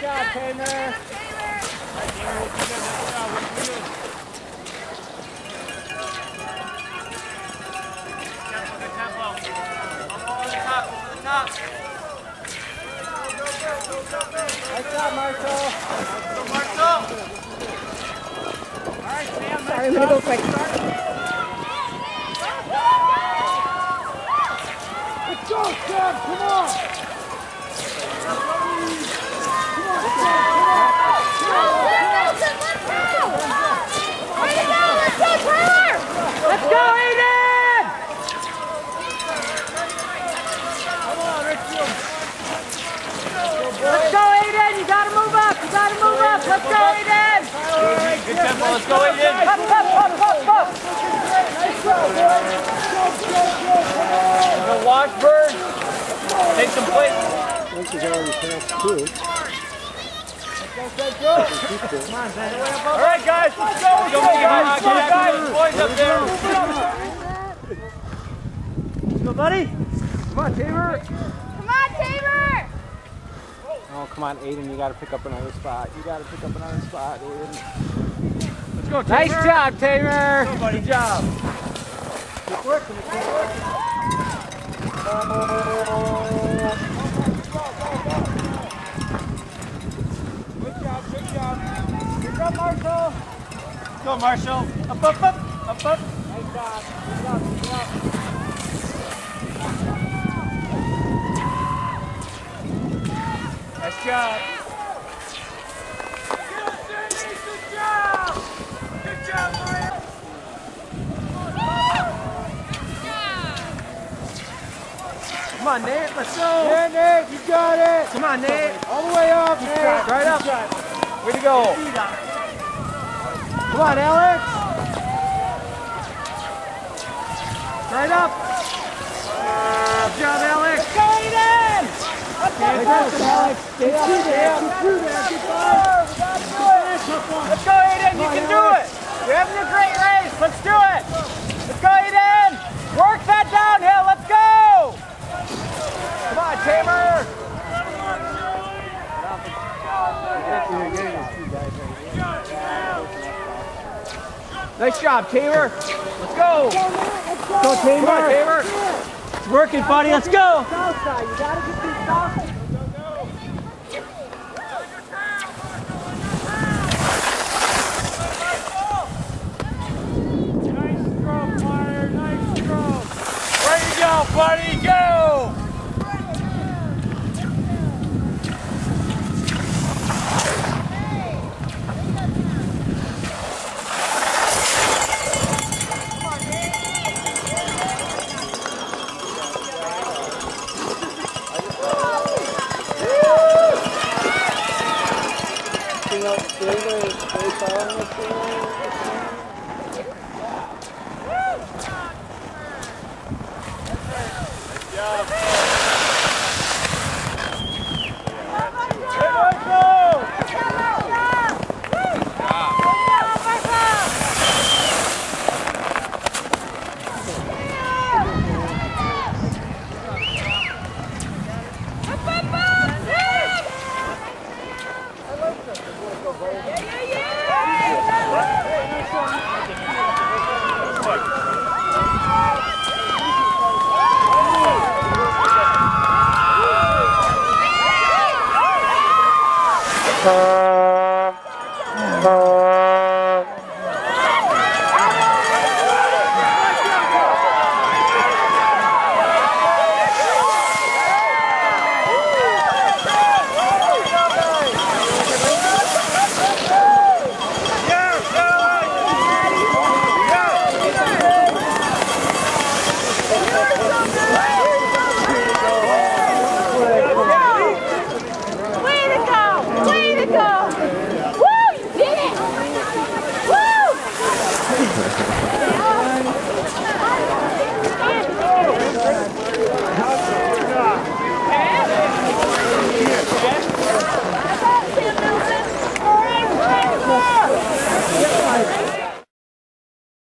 Nice job, Marshall. Sorry, I'm gonna go quick. Let's go, Sam. Come on. Let's go, Aiden! Let's go, Aiden! You gotta move up! You gotta move up! Let's go, Aiden! Good tempo, let's go Aiden. Up, up, up, up, up! Go Washburn. Take some plays. I think he's already passed two. All right, guys, let's go. Let's go, guys. Come on, guys. Boys up there. Let's go, buddy. Come on, Tamer. Come on, Tamer! Oh, come on, Aiden. You got to pick up another spot. You got to pick up another spot, Aiden. Let's go, Tamer. Nice job, Tamer. Good buddy job. Keep working. Keep working. Good job. Good job. Good job, Marshall. Go, Marshall. Up, up, up. Up, up. Nice job. Good job. Good job. Nice job. Come on, Nate. Let's go. Yeah, Nate. You got it. Come on, Nate. All the way up, Nate. Right up. Way to go. Come on, Alex. Right up. Good job, Alex. Let's go, Aiden. Stay up, Alex. Stay up. Stay up. Let's go, Aiden. You can do it. You're having a great race. Let's do it. Let's go, Aiden. Work that downhill. Let's go. Come on, Tamer. Nice job, Tamer. Let's go. Go, Tamer. Come on, Tamer. It's working, buddy. Let's go. South side, you gotta get these south 主要因为为台湾的。Yeah!